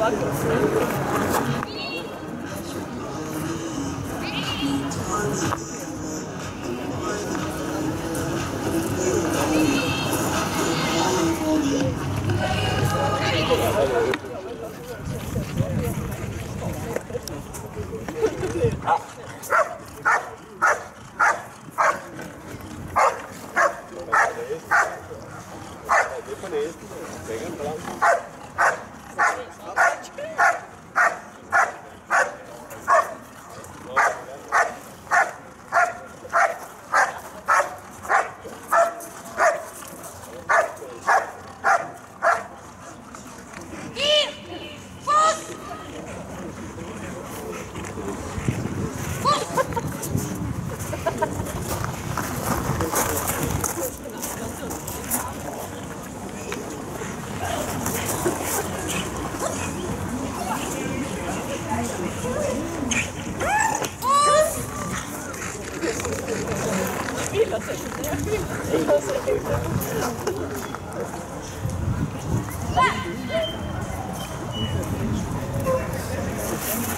Ah! Thank you.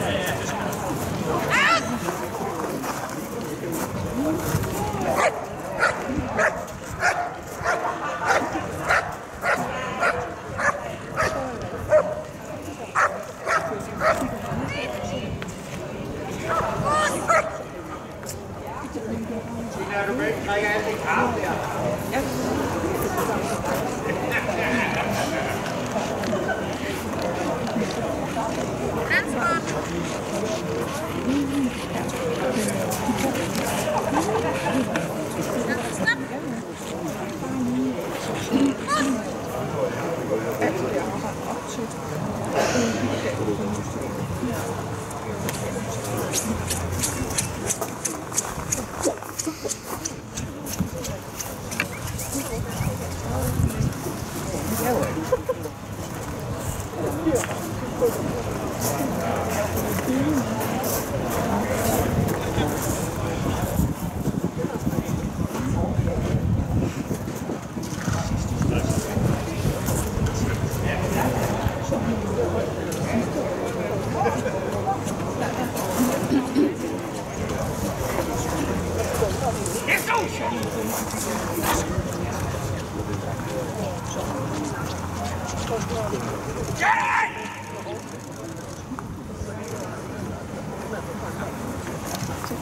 ハハハハ! Get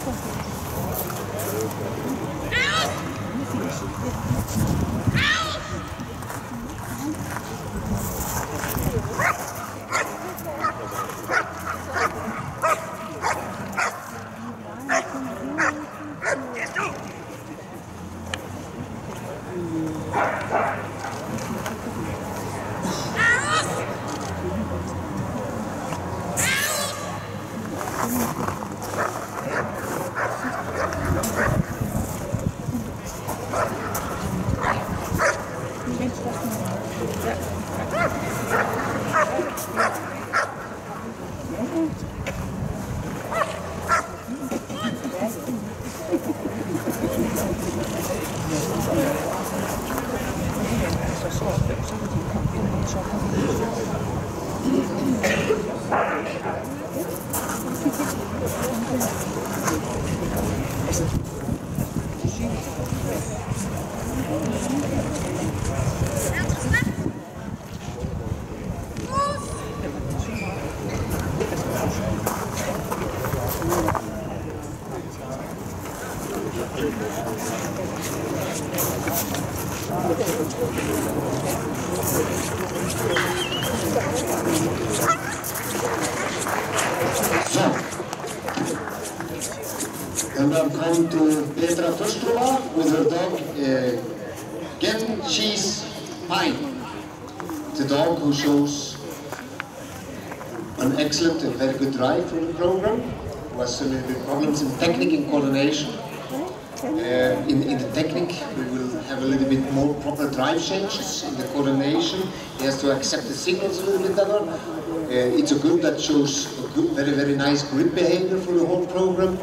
it! And I'm going to Petra Fürstová with her dog, uh, Chis Phine, the dog who shows an excellent and very good drive for the program. Was a little bit problems in technique and coordination. Uh, in, in the technique, we will have a little bit more proper drive changes. In the coordination, he has to accept the signals a little bit better. Uh, it's a good that shows a good, very, very nice grip behavior for the whole program.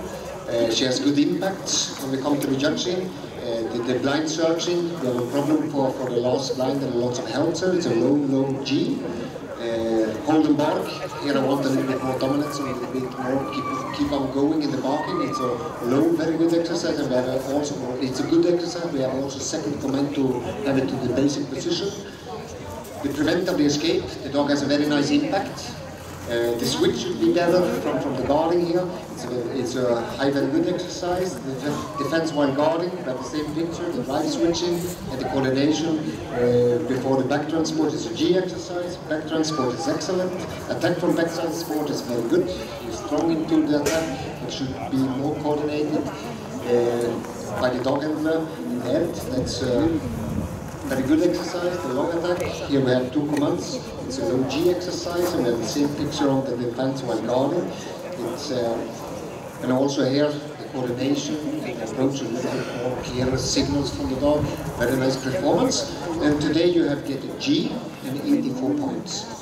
Uh, she has good impact when we come to the judging. Uh, the, the blind searching, we have a problem for, for the last blind and lots of help, so it's a low, low G. Hold and bark. Here I want a little bit more dominance, so a little bit more keep, keep on going in the barking. It's a low, very good exercise, and we have also it's a good exercise. We have also second command to have it to the basic position. We prevent the escape. The dog has a very nice impact. Uh, the switch should be better from, from the guarding here. It's a, it's a high good exercise. The def- defense while guarding, have the same picture, the drive switching and the coordination. Uh, before the back transport is a G exercise. Back transport is excellent. Attack from back transport is very good. He's strong into the attack. It should be more coordinated uh, by the dog handler in the end. That's a very good exercise, the long attack. Here we have two commands. It's a low G exercise and have the same picture on the defense while guarding. It's, uh, and also here the coordination, the approach a little bit more clearer signals from the dog. Very nice performance. And today you have get a G and 84 points.